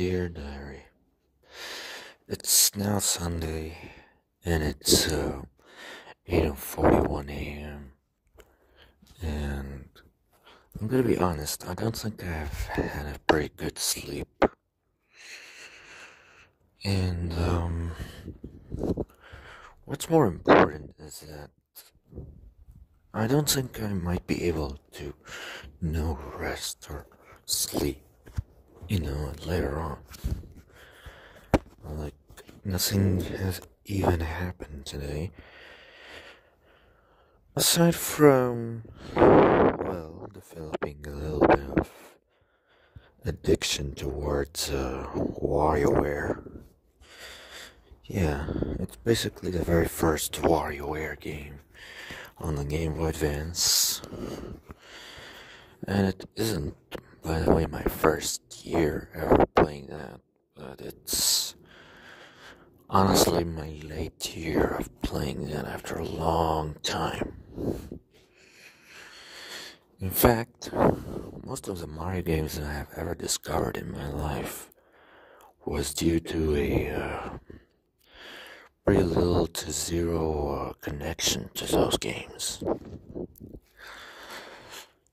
Dear Diary, it's now Sunday and it's uh, 8.41 a.m. And I'm gonna be honest, I don't think I've had a very good sleep. And um, what's more important is that I don't think I might be able to no rest or sleep you know, later on. Like, nothing has even happened today. Aside from, well, developing a little bit of addiction towards uh, WarioWare. Yeah, it's basically the very first WarioWare game on the Game Boy Advance. And it isn't by the way, my first year ever playing that, but it's honestly my late year of playing that after a long time. In fact, most of the Mario games that I have ever discovered in my life was due to a uh, pretty little to zero uh, connection to those games.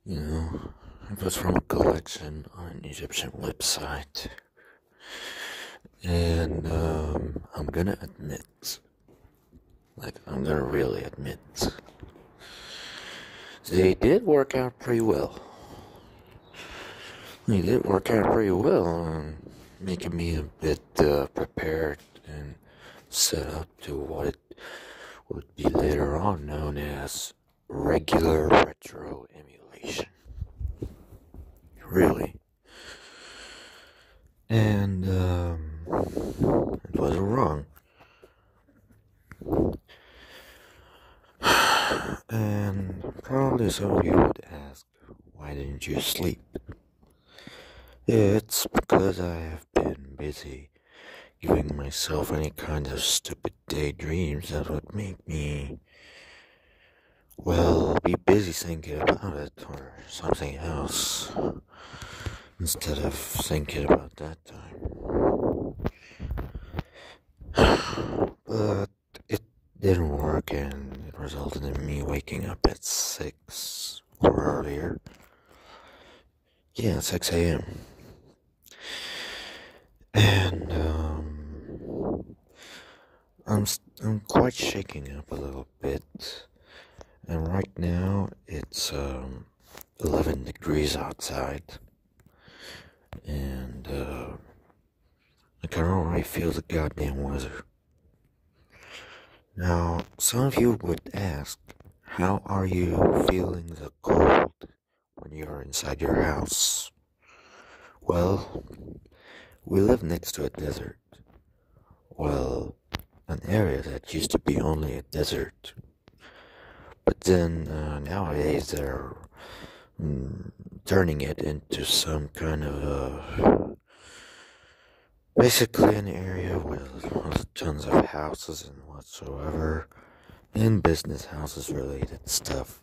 You know, it was from a collection on an Egyptian website. And um, I'm gonna admit, like, I'm gonna really admit, they did work out pretty well. They did work out pretty well, making me a bit uh, prepared and set up to what it would be later on known as regular retro really. And um, it was wrong. And probably some of you would ask, why didn't you sleep? It's because I have been busy giving myself any kind of stupid daydreams that would make me, well, be busy thinking about it or something else instead of thinking about that time. But it didn't work and it resulted in me waking up at 6 or earlier. Yeah, 6 a.m. And, um, I'm, I'm quite shaking up a little bit. And right now it's, um, 11 degrees outside and uh, I can already feel the goddamn weather. Now, some of you would ask, how are you feeling the cold when you're inside your house? Well, we live next to a desert. Well, an area that used to be only a desert. But then uh, nowadays there mm, turning it into some kind of a basically an area with tons of houses and whatsoever and business houses related stuff.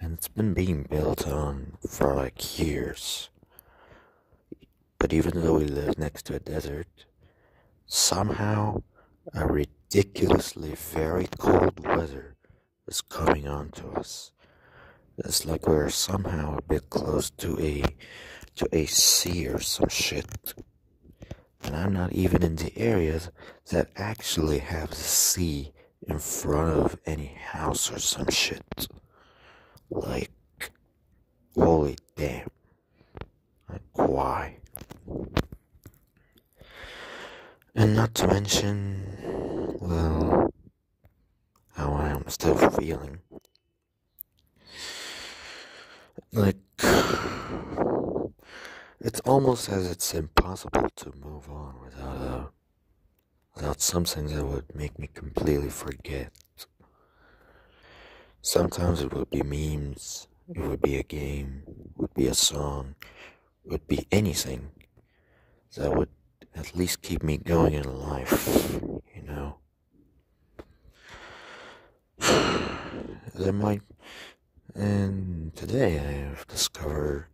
And it's been being built on for like years. But even though we live next to a desert somehow a ridiculously very cold weather is coming on to us it's like we're somehow a bit close to a to a sea or some shit. And I'm not even in the areas that actually have the sea in front of any house or some shit. Like holy damn. Like why? And not to mention well how I am still feeling like it's almost as it's impossible to move on without a without something that would make me completely forget. Sometimes it would be memes, it would be a game, it would be a song, it would be anything that would at least keep me going in life, you know. There might and today I have discovered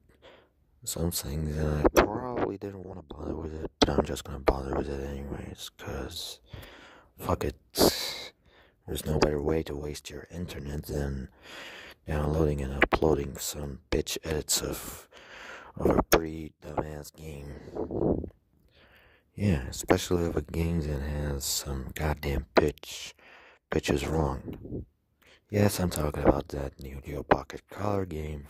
something that I probably didn't want to bother with it, but I'm just gonna bother with it anyways, cause fuck it. There's no better way to waste your internet than downloading and uploading some bitch edits of of a pretty dumbass game. Yeah, especially of a game that has some goddamn pitch pitches wrong. Yes, I'm talking about that new Geo Pocket Color game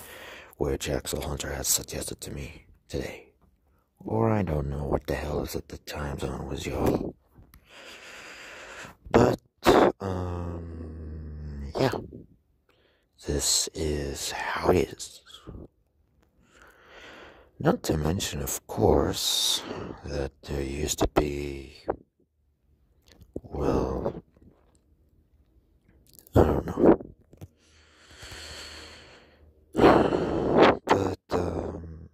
which Axel Hunter has suggested to me today. Or I don't know what the hell is at the time zone with y'all. But, um, yeah. This is how it is. Not to mention, of course, that there used to be, well, I don't know. But, um,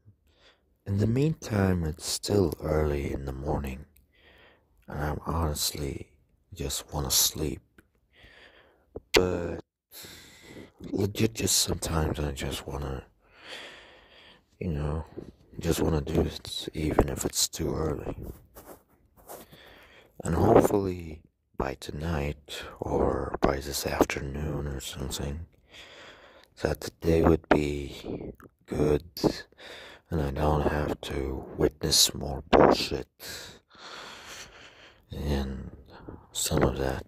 in the meantime, it's still early in the morning, and I'm honestly just want to sleep. But, legit, just sometimes I just want to you know, just want to do it even if it's too early. And hopefully by tonight or by this afternoon or something, that the day would be good and I don't have to witness more bullshit. And some of that.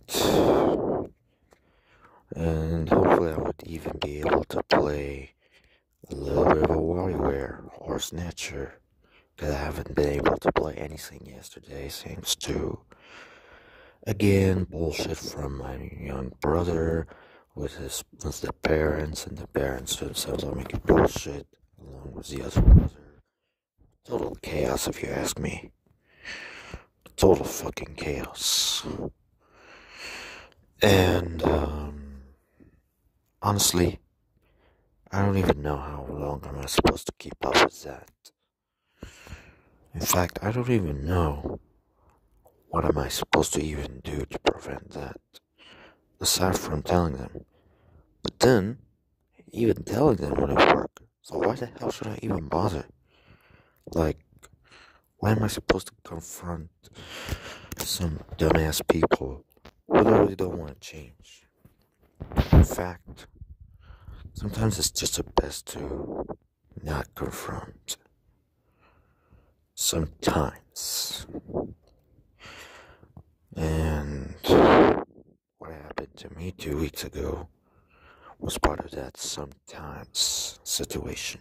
And hopefully I would even be able to play a little bit of a WarioWare or Snatcher. Because I haven't been able to play anything yesterday. Thanks to again bullshit from my young brother with his with the parents and the parents themselves are making bullshit along with the other brother. Total chaos if you ask me. Total fucking chaos. And um honestly I don't even know how long am I supposed to keep up with that. In fact, I don't even know what am I supposed to even do to prevent that. Aside from telling them. But then, even telling them wouldn't work. So why the hell should I even bother? Like, why am I supposed to confront some dumbass people who literally don't want to change? In fact, Sometimes it's just the best to not confront. Sometimes. And what happened to me two weeks ago was part of that sometimes situation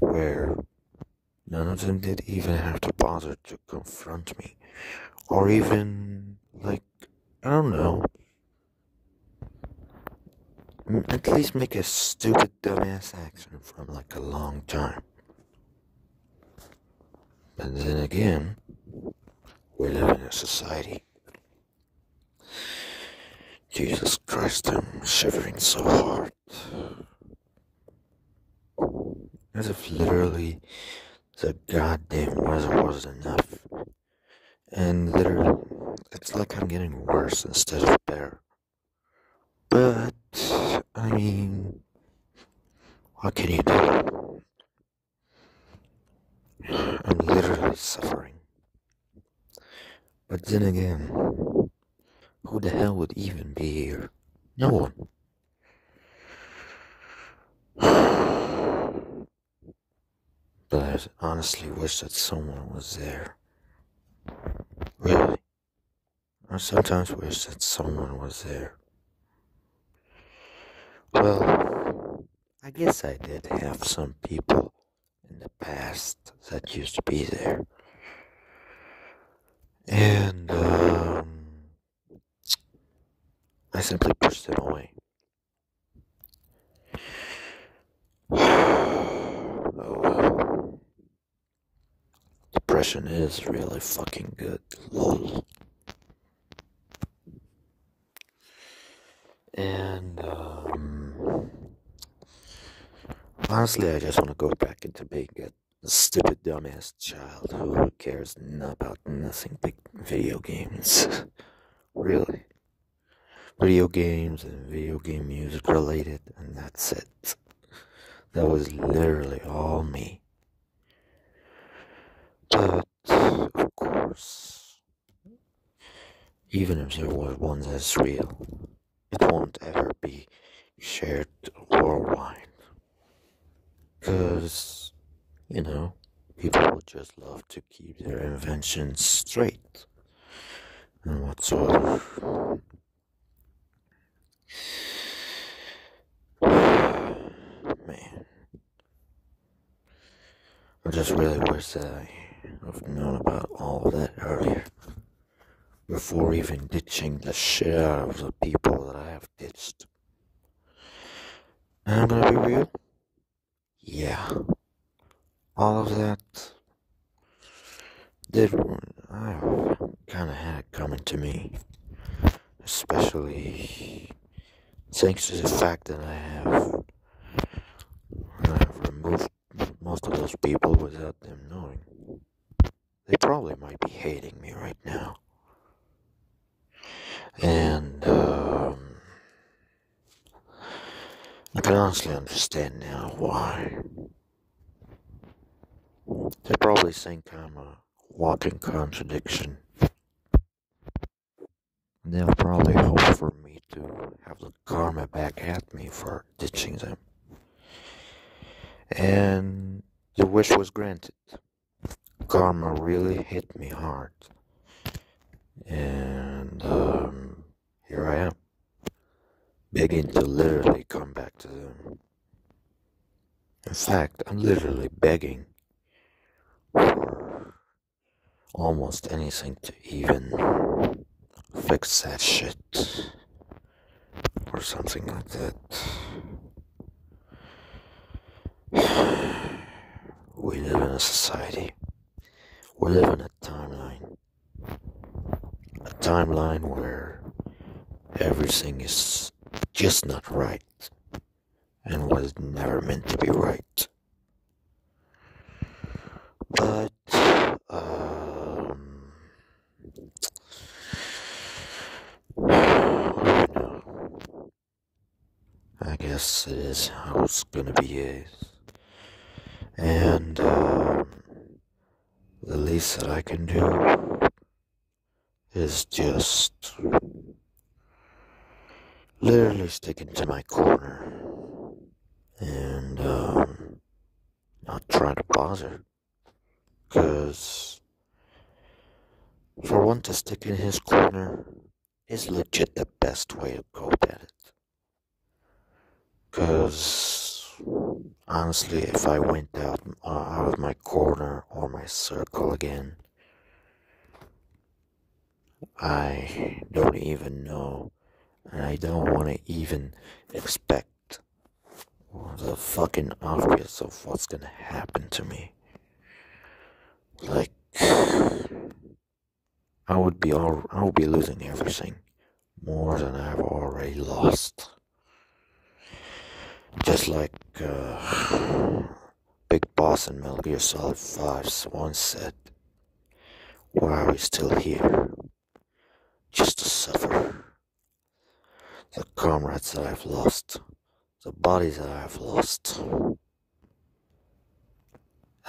where none of them did even have to bother to confront me or even, like, I don't know at least make a stupid dumbass accent from like a long time. But then again, we live in a society. Jesus Christ, I'm shivering so hard. As if literally the goddamn weather wasn't enough. And literally, it's like I'm getting worse instead of better. But I mean, what can you do? I'm literally suffering. But then again, who the hell would even be here? No one. But I honestly wish that someone was there. Really. I sometimes wish that someone was there. Well, I guess I did have some people in the past that used to be there. And um, I simply pushed them away. oh well. Depression is really fucking good. Lol. And um, Honestly, I just want to go back into being a stupid dumbass child who cares about nothing but video games. really video games and video game music related, and that's it. That was literally all me. But, of course, even if there was one that's real, it won't ever be shared worldwide. Because, you know, people would just love to keep their inventions straight and whatsoever. Man. I just really wish that I have known about all that earlier. Before even ditching the shit out of the people that I have ditched. And I'm gonna be real. Yeah. All of that did I kinda had it coming to me. Especially thanks to the fact that I have I have removed most of those people without them knowing. They probably might be hating me right now. And, um, I can honestly understand now why. They probably think I'm a walking contradiction. They'll probably hope for me to have the karma back at me for ditching them. And the wish was granted. Karma really hit me hard. And um, here I am, begging to literally come back to them. In fact, I'm literally begging for almost anything to even fix that shit or something like that. We live in a society. We live in a timeline. A timeline where everything is just not right and was never meant to be right. But, um, I guess it is how it's gonna be is. And um, the least that I can do is just literally sticking to my corner and um, not try to bother. Because for one to stick in his corner is legit the best way to go at it. Because honestly, if I went out uh, out of my corner or my circle again, I don't even know, and I don't want to even expect the fucking obvious of what's gonna happen to me. Like, I would be all, I would be losing everything more than I've already lost. Just like uh, Big Boss in Metal Gear Solid 5 once said, Why are we still here? Just to suffer. The comrades that I've lost, the bodies that I've lost.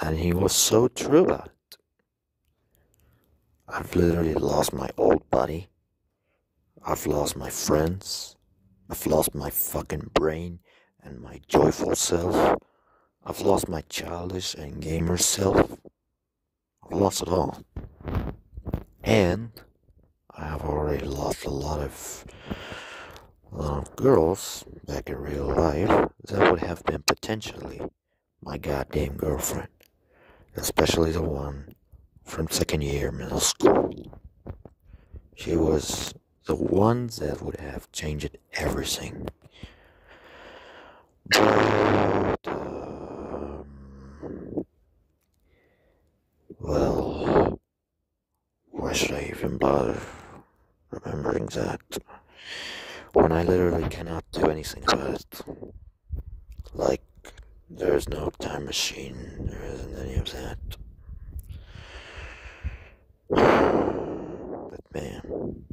And he was so true about it. I've literally lost my old body. I've lost my friends. I've lost my fucking brain and my joyful self. I've lost my childish and gamer self. I've lost it all. And I have already lost a lot of, a lot of girls back in real life that would have been potentially my goddamn girlfriend. Especially the one from second year middle school. She was the one that would have changed everything. But, um, well, why should I even bother remembering that when I literally cannot do anything about it? Like, there's no time machine, there isn't any of that. But man,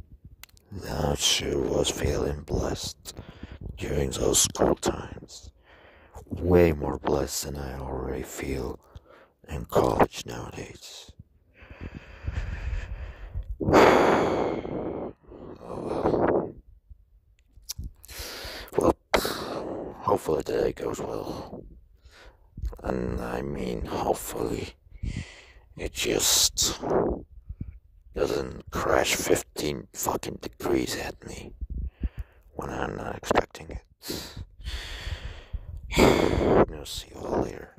that sure was feeling blessed during those school times. Way more blessed than I already feel in college nowadays. oh well. Well, hopefully today goes well. And I mean, hopefully, it just doesn't crash 15 fucking degrees at me when I'm not expecting it. I'll see you all later.